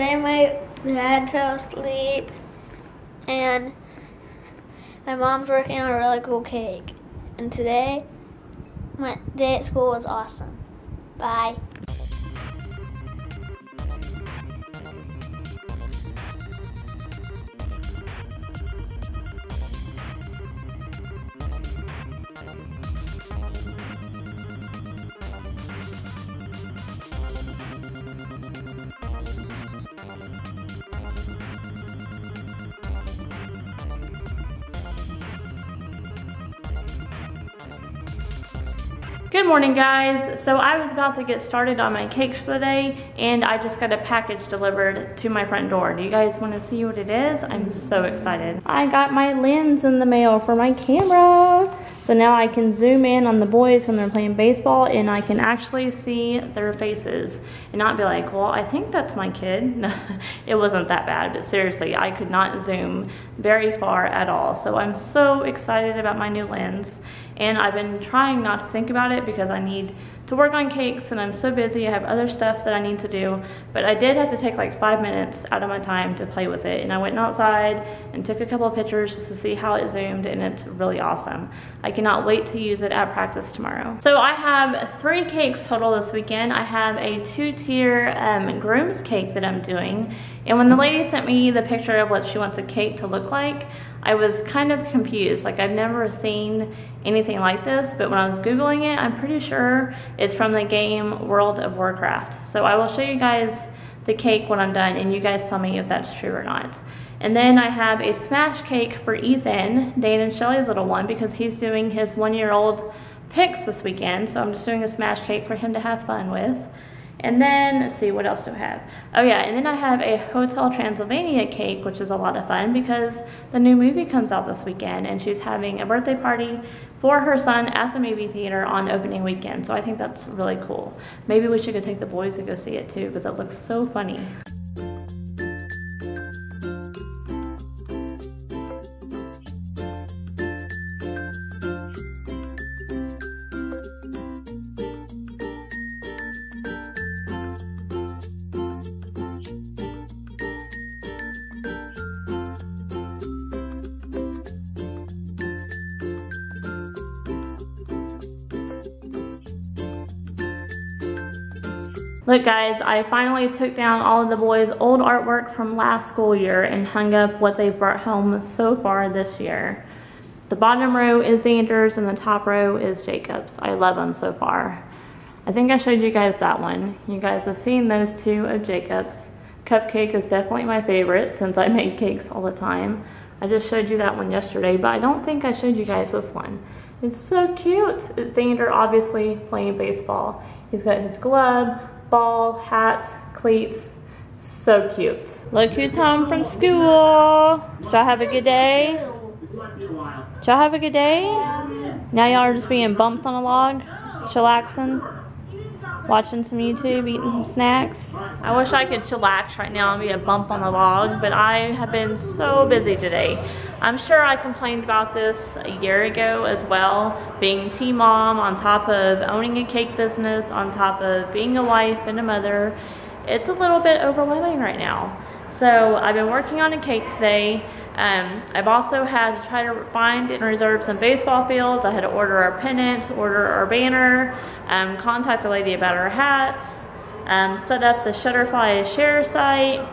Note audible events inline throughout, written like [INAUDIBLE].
Today my dad fell asleep and my mom's working on a really cool cake. And today my day at school was awesome. Bye. Good morning guys. So I was about to get started on my cakes for the day and I just got a package delivered to my front door. Do you guys want to see what it is? I'm so excited. I got my lens in the mail for my camera. So now I can zoom in on the boys when they're playing baseball and I can actually see their faces and not be like, well, I think that's my kid. [LAUGHS] it wasn't that bad, but seriously, I could not zoom very far at all. So I'm so excited about my new lens and I've been trying not to think about it because I need to work on cakes and I'm so busy. I have other stuff that I need to do, but I did have to take like five minutes out of my time to play with it. And I went outside and took a couple of pictures just to see how it zoomed and it's really awesome. I cannot wait to use it at practice tomorrow. So I have three cakes total this weekend. I have a two-tier um, groom's cake that I'm doing. And when the lady sent me the picture of what she wants a cake to look like, I was kind of confused. Like I've never seen anything like this, but when I was Googling it, I'm pretty sure it's from the game World of Warcraft. So I will show you guys the cake when I'm done and you guys tell me if that's true or not. And then I have a smash cake for Ethan, Dane and Shelly's little one, because he's doing his one year old pics this weekend. So I'm just doing a smash cake for him to have fun with. And then, let's see, what else do I have? Oh yeah, and then I have a Hotel Transylvania cake, which is a lot of fun because the new movie comes out this weekend and she's having a birthday party for her son at the movie theater on opening weekend. So I think that's really cool. Maybe we should go take the boys to go see it too because it looks so funny. Look guys, I finally took down all of the boys' old artwork from last school year and hung up what they've brought home so far this year. The bottom row is Xander's and the top row is Jacob's. I love them so far. I think I showed you guys that one. You guys have seen those two of Jacob's. Cupcake is definitely my favorite since I make cakes all the time. I just showed you that one yesterday, but I don't think I showed you guys this one. It's so cute. It's Xander obviously playing baseball. He's got his glove, ball, hat, cleats. So cute. Look who's home from school. Y'all have a good day? Y'all have a good day? Now y'all are just being bumped on a log, chillaxing, watching some YouTube, eating some snacks. I wish I could chillax right now and be a bump on the log, but I have been so busy today. I'm sure I complained about this a year ago as well, being teen mom on top of owning a cake business, on top of being a wife and a mother. It's a little bit overwhelming right now. So I've been working on a cake today. Um, I've also had to try to find and reserve some baseball fields. I had to order our pennants, order our banner, um, contact a lady about our hats, um, set up the Shutterfly share site,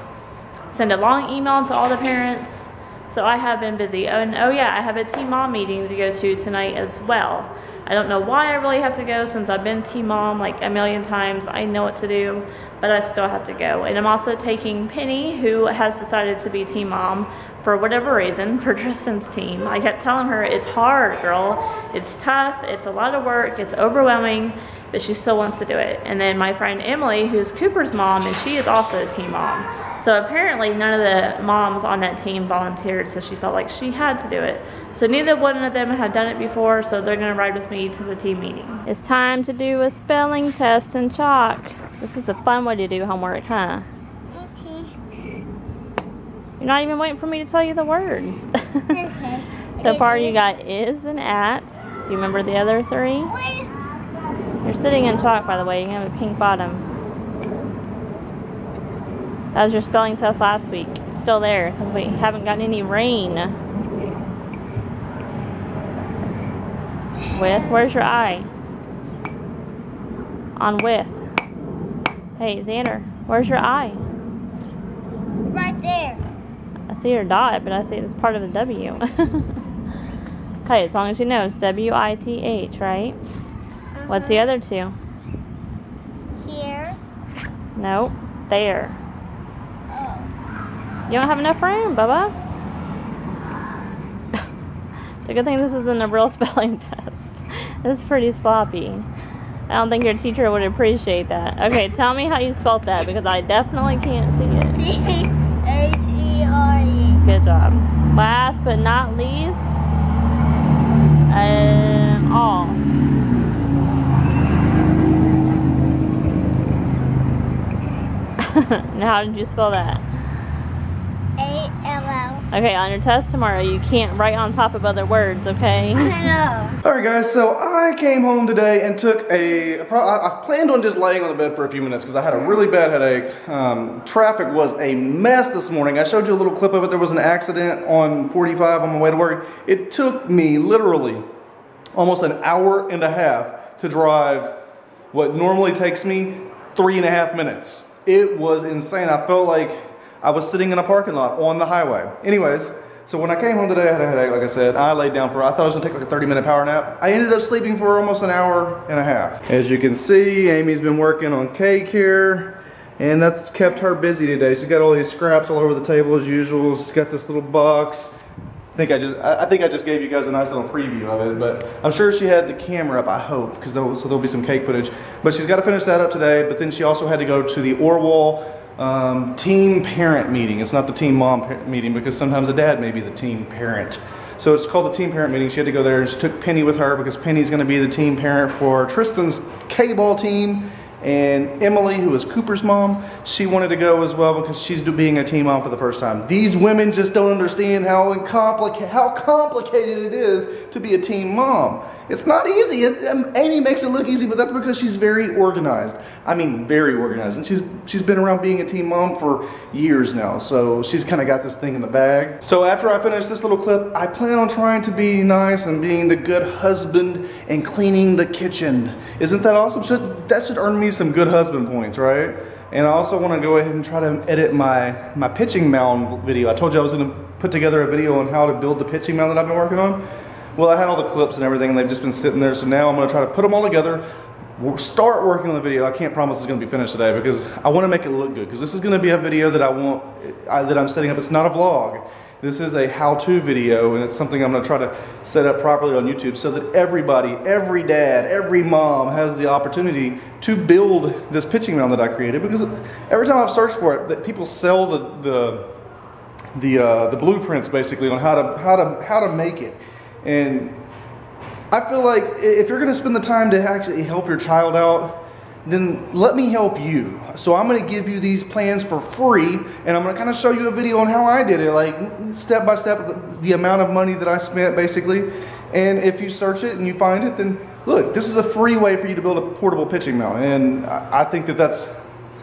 send a long email to all the parents, so I have been busy. Oh, and oh yeah, I have a team mom meeting to go to tonight as well. I don't know why I really have to go since I've been team mom like a million times. I know what to do, but I still have to go. And I'm also taking Penny, who has decided to be team mom for whatever reason for [LAUGHS] Tristan's team. I kept telling her it's hard, girl. It's tough. It's a lot of work. It's overwhelming, but she still wants to do it. And then my friend Emily, who's Cooper's mom, and she is also a team mom. So apparently none of the moms on that team volunteered, so she felt like she had to do it. So neither one of them had done it before, so they're gonna ride with me to the team meeting. It's time to do a spelling test in chalk. This is a fun way to do homework, huh? Okay. You're not even waiting for me to tell you the words. [LAUGHS] okay. [LAUGHS] so far you got is and at. Do you remember the other three? You're sitting in chalk, by the way. You have a pink bottom. How's your spelling test last week? Still there because we haven't gotten any rain. With? Where's your eye? On with. Hey, Xander, where's your eye? Right there. I see your dot, but I see it's part of the W. [LAUGHS] okay, as long as you know, it's W I T H, right? What's the other two? Here. Nope, there. Oh. You don't have enough room, Bubba. it's a good thing this isn't a real [LAUGHS] spelling test. This is pretty sloppy. I don't think your teacher would appreciate that. Okay, tell me how you spelled that because I definitely can't see it. [LAUGHS] T H E R E. Good job. Last but not least, um, all. Now, how did you spell that? A L L. Okay, on your test tomorrow, you can't write on top of other words, okay? [LAUGHS] Hello. All right, guys. So I came home today and took a. I planned on just laying on the bed for a few minutes because I had a really bad headache. Um, traffic was a mess this morning. I showed you a little clip of it. There was an accident on 45 on my way to work. It took me literally almost an hour and a half to drive what normally takes me three and a half minutes. It was insane. I felt like I was sitting in a parking lot on the highway. Anyways, so when I came home today, I had a headache, like I said. I laid down for, I thought I was gonna take like a 30 minute power nap. I ended up sleeping for almost an hour and a half. As you can see, Amy's been working on cake here. And that's kept her busy today. She's got all these scraps all over the table as usual. She's got this little box. I think I just I think I just gave you guys a nice little preview of it, but I'm sure she had the camera up. I hope because so there'll be some cake footage. But she's got to finish that up today. But then she also had to go to the Orwell um, team parent meeting. It's not the team mom meeting because sometimes a dad may be the team parent. So it's called the team parent meeting. She had to go there and she took Penny with her because Penny's going to be the team parent for Tristan's K-ball team. And Emily, who is Cooper's mom, she wanted to go as well because she's being a team mom for the first time. These women just don't understand how, incomplica- how complicated it is to be a team mom. It's not easy. It, um, Amy makes it look easy, but that's because she's very organized. I mean, very organized. And she's she's been around being a team mom for years now, so she's kind of got this thing in the bag. So after I finish this little clip, I plan on trying to be nice and being the good husband and cleaning the kitchen. Isn't that awesome? Should that should earn me some good husband points, right? And I also want to go ahead and try to edit my my pitching mound video. I told you I was going to put together a video on how to build the pitching mound that I've been working on. Well, I had all the clips and everything, and they've just been sitting there. So now I'm going to try to put them all together. We'll start working on the video. I can't promise it's going to be finished today because I want to make it look good. Because this is going to be a video that I want I, that I'm setting up. It's not a vlog. This is a how-to video, and it's something I'm going to try to set up properly on YouTube so that everybody, every dad, every mom has the opportunity to build this pitching mound that I created. Because every time I've searched for it, that people sell the the the uh, the blueprints basically on how to how to how to make it. And I feel like if you're going to spend the time to actually help your child out, then let me help you. So I'm to give you these plans for free, and I'm to kind of show you a video on how I did it, like step by step, the- amount of money that I spent basically. And if you search it and you find it, then look, this is a free way for you to build a portable pitching mound, and I think that that's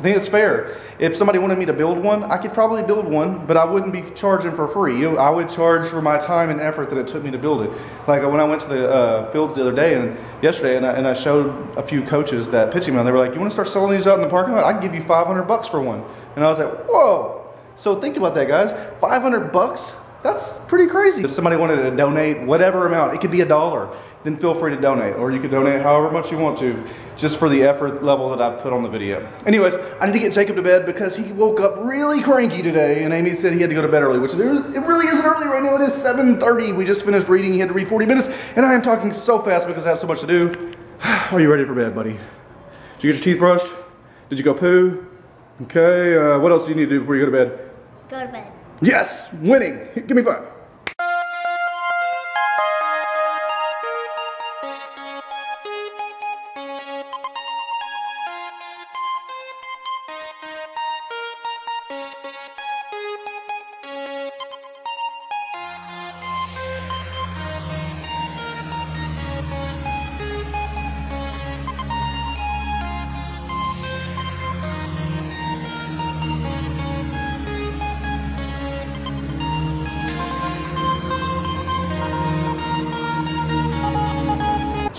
think it's fair. If somebody wanted me to build one, I could probably build one, but I wouldn't be charging for free. I would charge for my time and effort that it took me to build it. Like when I went to the uh, fields the other day and yesterday, and I, and I showed a few coaches that pitching mound. They were like, "You want to start selling these out in the parking lot? I can give you 500 bucks for one." And I was like, "Whoa!" So think about that, guys. 500 bucks. That's pretty crazy. If somebody wanted to donate whatever amount, it could be a dollar, then feel free to donate. Or you could donate however much you want to, just for the effort level that I've put on the video. Anyways, I need to get Jacob to bed because he woke up really cranky today, and Amy said he had to go to bed early, which there- it really isn't early right now. It is 7.30. We just finished reading. He had to read 40 minutes, and I am talking so fast because I have so much to do. [SIGHS] Are you ready for bed, buddy? Did you get your teeth brushed? Did you go poo? Okay, uh, what else do you need to do before you go to bed? Go to bed. Yes, winning. Give me five.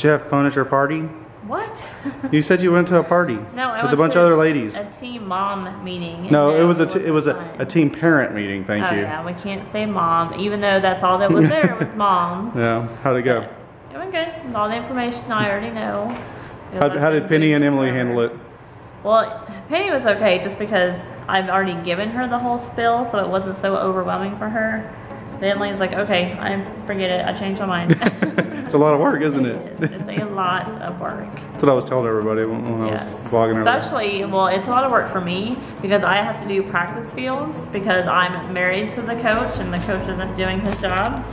You have fun at your party? What? [LAUGHS] You said you went to a party No, I with a bunch of other ladies. A team mom meeting. No, it was a t- it was a, a team parent meeting. Thank oh you. yeah, we can't say mom, even though that's all that was there it was [LAUGHS] moms. Yeah. How'd it go? It went good. All the information I already know. How, how did Penny and Emily forever. handle it? Well, Penny was okay just because I've already given her the whole spill, so it wasn't so overwhelming for her. But Emily's like, okay, I forget it. I changed my mind. [LAUGHS] It's a lot of work, isn't it? It is. It's a lot of work. That's what I was telling everybody when, when I was Yes. vlogging. Especially, well, it's a lot of work for me because I have to do practice fields because I'm married to the coach and the coach isn't doing his job.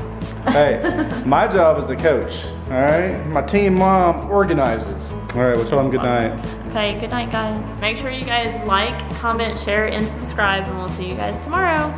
Hey, [LAUGHS] my job is the coach. All right, my team mom organizes. All right, we'll tell them good night. Okay, good night, guys. Make sure you guys like, comment, share, and subscribe, and we'll see you guys tomorrow.